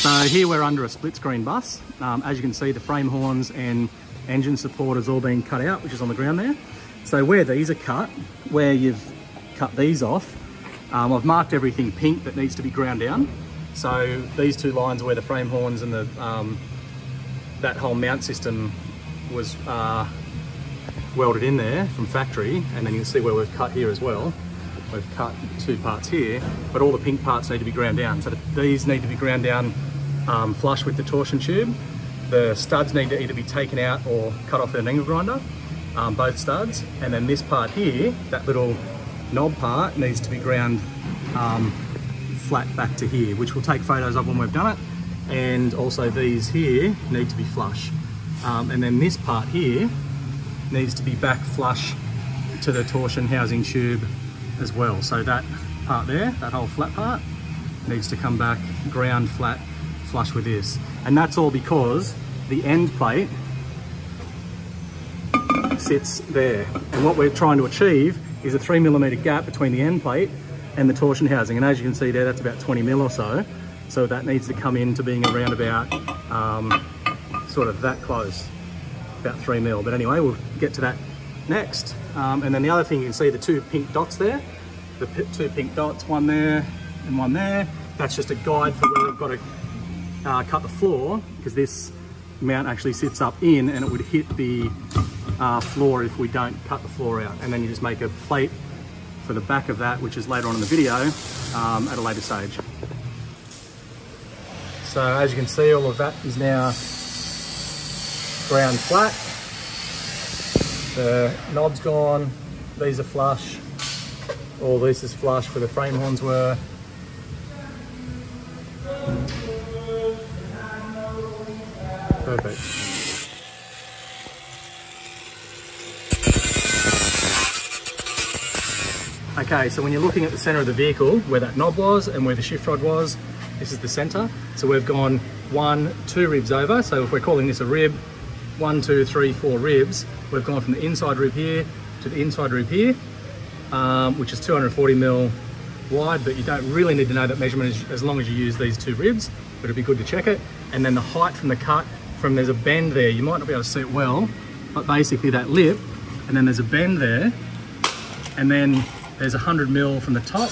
So here we're under a split screen bus. Um, as you can see, the frame horns and engine support has all been cut out, which is on the ground there. So where these are cut, where you've cut these off, um, I've marked everything pink that needs to be ground down. So these two lines where the frame horns and the um, that whole mount system was uh, welded in there from factory, and then you can see where we've cut here as well. We've cut two parts here, but all the pink parts need to be ground down. So these need to be ground down um, flush with the torsion tube. The studs need to either be taken out or cut off with an angle grinder, um, both studs. And then this part here, that little knob part needs to be ground um, flat back to here, which we'll take photos of when we've done it. And also these here need to be flush. Um, and then this part here needs to be back flush to the torsion housing tube as well. So that part there, that whole flat part, needs to come back ground flat flush with this. And that's all because the end plate sits there. And what we're trying to achieve is a three millimeter gap between the end plate and the torsion housing. And as you can see there, that's about 20 mil or so. So that needs to come into being around about um, sort of that close, about three mil. But anyway, we'll get to that next. Um, and then the other thing, you can see the two pink dots there, the two pink dots, one there and one there. That's just a guide for where we've got to uh, cut the floor because this mount actually sits up in and it would hit the uh, floor if we don't cut the floor out. And then you just make a plate for the back of that, which is later on in the video um, at a later stage. So as you can see, all of that is now ground flat. The knob's gone, these are flush. All this is flush where the frame horns were. Perfect. Okay, so when you're looking at the center of the vehicle, where that knob was and where the shift rod was, this is the center. So we've gone one, two ribs over. So if we're calling this a rib, one, two, three, four ribs, we've gone from the inside rib here to the inside rib here, um, which is 240 mil wide, but you don't really need to know that measurement as, as long as you use these two ribs, but it'd be good to check it. And then the height from the cut, from there's a bend there, you might not be able to see it well, but basically that lip, and then there's a bend there, and then there's a 100 mil from the top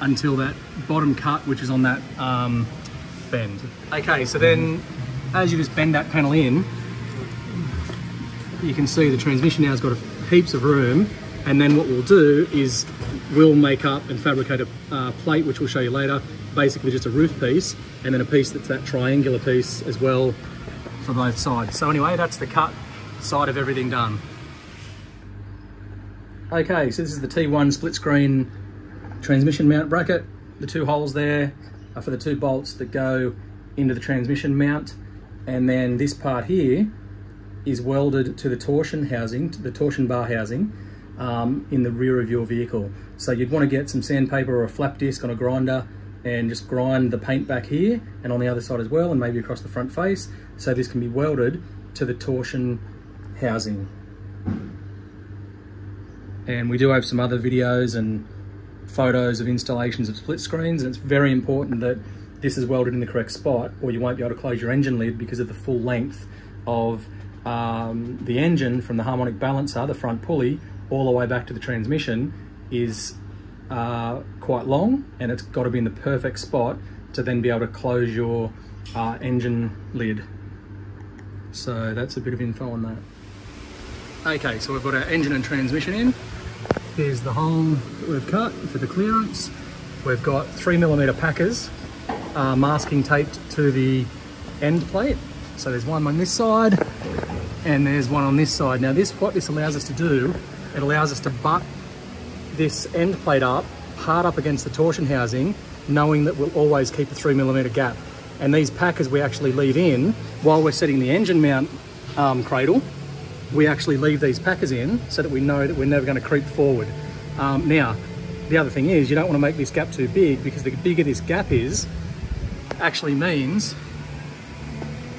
until that bottom cut, which is on that um, bend. Okay, so then as you just bend that panel in, you can see the transmission now has got heaps of room and then what we'll do is we'll make up and fabricate a uh, plate which we'll show you later basically just a roof piece and then a piece that's that triangular piece as well for both sides. So anyway that's the cut side of everything done. Okay so this is the T1 split screen transmission mount bracket. The two holes there are for the two bolts that go into the transmission mount. And then this part here is welded to the torsion housing, to the torsion bar housing um, in the rear of your vehicle. So you'd want to get some sandpaper or a flap disc on a grinder and just grind the paint back here and on the other side as well and maybe across the front face so this can be welded to the torsion housing. And we do have some other videos and photos of installations of split screens and it's very important that this is welded in the correct spot or you won't be able to close your engine lid because of the full length of um, the engine from the harmonic balancer, the front pulley, all the way back to the transmission is uh, quite long and it's got to be in the perfect spot to then be able to close your uh, engine lid. So that's a bit of info on that. Okay, so we've got our engine and transmission in. Here's the hole that we've cut for the clearance. We've got three millimeter packers uh, masking taped to the end plate. So there's one on this side and there's one on this side. Now this, what this allows us to do, it allows us to butt this end plate up, hard up against the torsion housing, knowing that we'll always keep a three millimeter gap. And these packers we actually leave in while we're setting the engine mount um, cradle, we actually leave these packers in so that we know that we're never going to creep forward. Um, now, the other thing is you don't want to make this gap too big because the bigger this gap is, actually means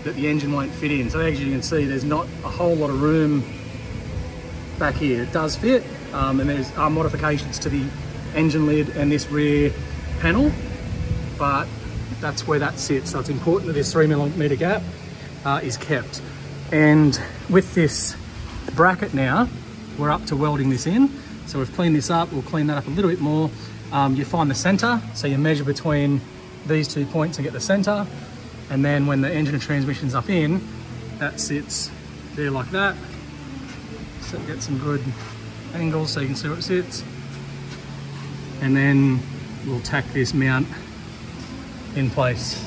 that the engine won't fit in. So as you can see, there's not a whole lot of room back here. It does fit, um, and there's uh, modifications to the engine lid and this rear panel, but that's where that sits. So it's important that this three millimeter gap uh, is kept. And with this bracket now, we're up to welding this in. So we've cleaned this up, we'll clean that up a little bit more. Um, you find the center, so you measure between these two points and get the center. And then when the engine and transmission's up in, that sits there like that. So get some good angles so you can see where it sits. And then we'll tack this mount in place.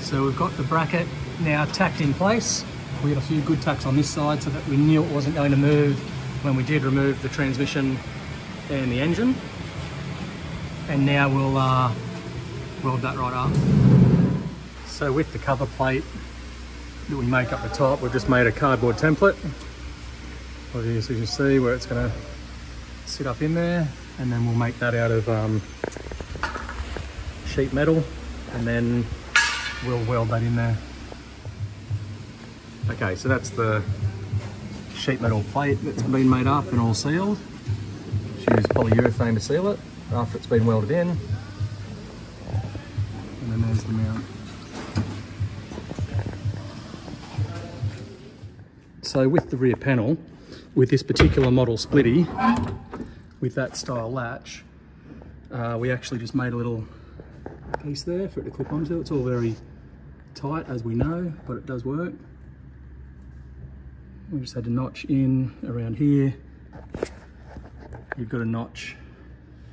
So we've got the bracket now tacked in place. We had a few good tacks on this side so that we knew it wasn't going to move when we did remove the transmission and the engine. And now we'll uh, weld that right up. So with the cover plate that we make up the top, we've just made a cardboard template. Obviously you can see where it's gonna sit up in there and then we'll make that out of um, sheet metal and then we'll weld that in there. Okay, so that's the sheet metal plate that's been made up and all sealed. Use polyurethane to seal it after it's been welded in. And then there's the mount. So with the rear panel, with this particular model splitty, with that style latch, uh, we actually just made a little piece there for it to clip onto. It's all very tight as we know, but it does work. We just had a notch in around here. You've got a notch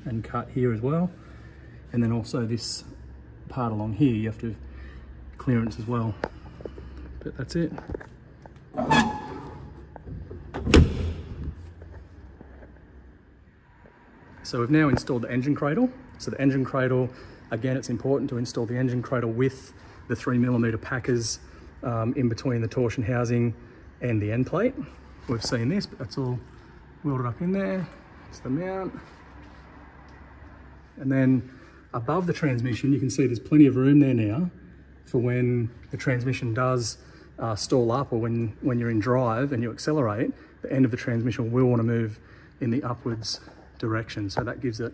and cut here as well. And then also this part along here, you have to clearance as well. But that's it. So we've now installed the engine cradle. So the engine cradle, again, it's important to install the engine cradle with the three millimeter packers um, in between the torsion housing and the end plate. We've seen this, but that's all welded up in there. It's the mount. And then above the transmission, you can see there's plenty of room there now for when the transmission does uh, stall up or when, when you're in drive and you accelerate, the end of the transmission will want to move in the upwards direction. So that gives it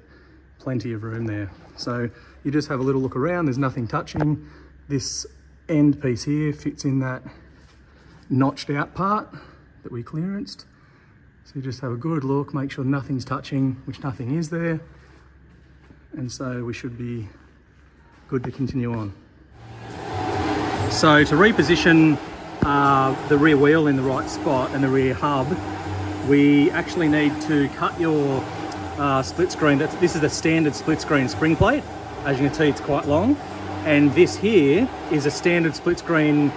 plenty of room there. So you just have a little look around, there's nothing touching. This end piece here fits in that notched out part that we clearanced. So you just have a good look, make sure nothing's touching, which nothing is there. And so we should be good to continue on. So to reposition uh, the rear wheel in the right spot and the rear hub, we actually need to cut your uh, split screen. That's, this is a standard split screen spring plate. As you can see, it's quite long. And this here is a standard split screen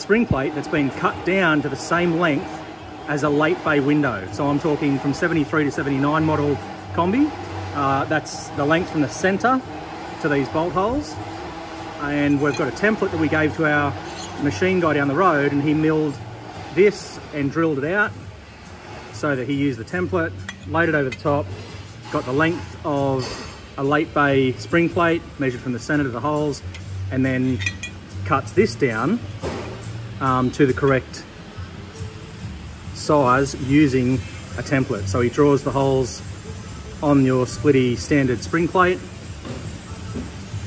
spring plate that's been cut down to the same length as a late bay window. So I'm talking from 73 to 79 model Kombi. Uh, that's the length from the center to these bolt holes. And we've got a template that we gave to our machine guy down the road and he milled this and drilled it out so that he used the template, laid it over the top, got the length of a late bay spring plate measured from the center to the holes and then cuts this down um, to the correct size using a template. So he draws the holes on your splitty standard spring plate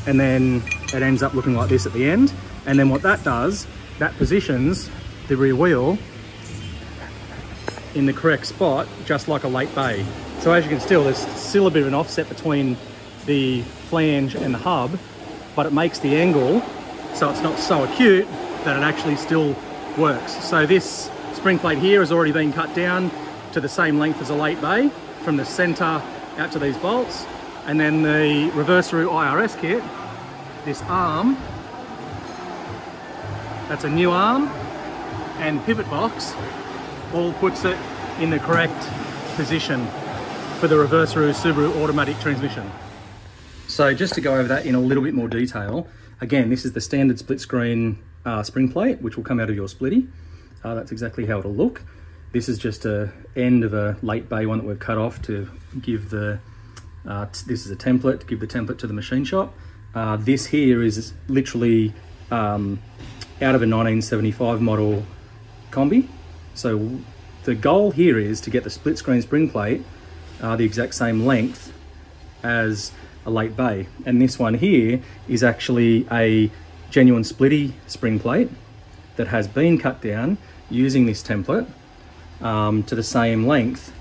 and then it ends up looking like this at the end. And then what that does, that positions the rear wheel in the correct spot, just like a late bay. So as you can still, there's still a bit of an offset between the flange and the hub, but it makes the angle so it's not so acute that it actually still works. So this spring plate here has already been cut down to the same length as a late bay from the center out to these bolts. And then the Reversaru IRS kit, this arm, that's a new arm and pivot box all puts it in the correct position for the Reversaru Subaru automatic transmission. So just to go over that in a little bit more detail, again, this is the standard split screen uh, spring plate, which will come out of your splitty. Uh, that's exactly how it'll look. This is just a end of a late bay one that we've cut off to give the, uh, this is a template, to give the template to the machine shop. Uh, this here is literally um, out of a 1975 model Kombi. So the goal here is to get the split screen spring plate uh, the exact same length as a late bay. And this one here is actually a genuine splitty spring plate that has been cut down using this template um, to the same length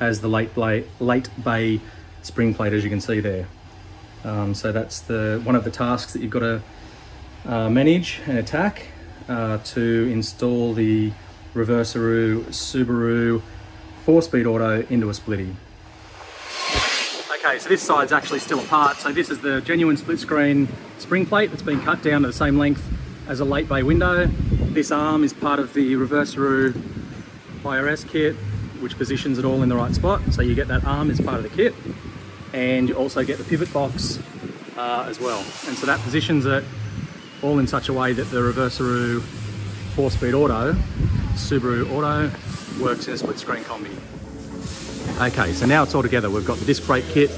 as the late, bay, late bay spring plate as you can see there. Um, so that's the one of the tasks that you've got to uh, manage and attack uh, to install the Reversaru Subaru 4-speed auto into a splitty. Okay, so this side's actually still apart. So this is the genuine split screen spring plate that's been cut down to the same length as a late bay window. This arm is part of the Reversaru IRS kit, which positions it all in the right spot. So you get that arm as part of the kit and you also get the pivot box uh, as well. And so that positions it all in such a way that the Reversaru four-speed auto, Subaru Auto, works in a split screen Kombi. Okay, so now it's all together. We've got the disc brake kit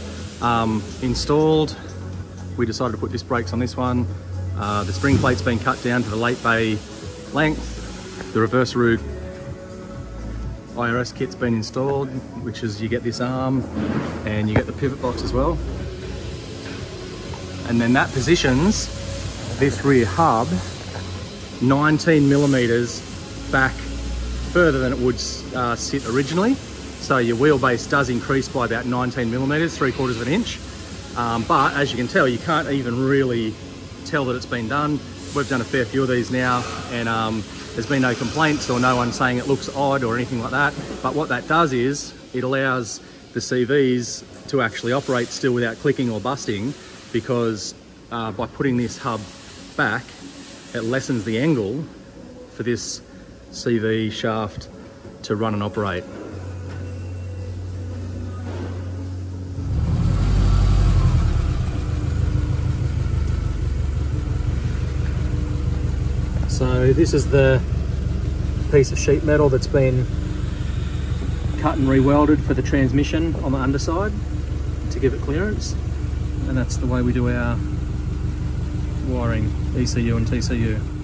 um, installed. We decided to put disc brakes on this one. Uh, the spring plate's been cut down to the late bay length. The Reversaru IRS kit's been installed, which is you get this arm and you get the pivot box as well. And then that positions this rear hub 19 millimeters back further than it would uh, sit originally. So your wheelbase does increase by about 19 millimeters, three quarters of an inch. Um, but as you can tell, you can't even really tell that it's been done. We've done a fair few of these now and um, there's been no complaints or no one saying it looks odd or anything like that. But what that does is it allows the CVs to actually operate still without clicking or busting because uh, by putting this hub back, it lessens the angle for this CV shaft to run and operate. So this is the piece of sheet metal that's been cut and rewelded for the transmission on the underside to give it clearance. And that's the way we do our wiring, ECU and TCU.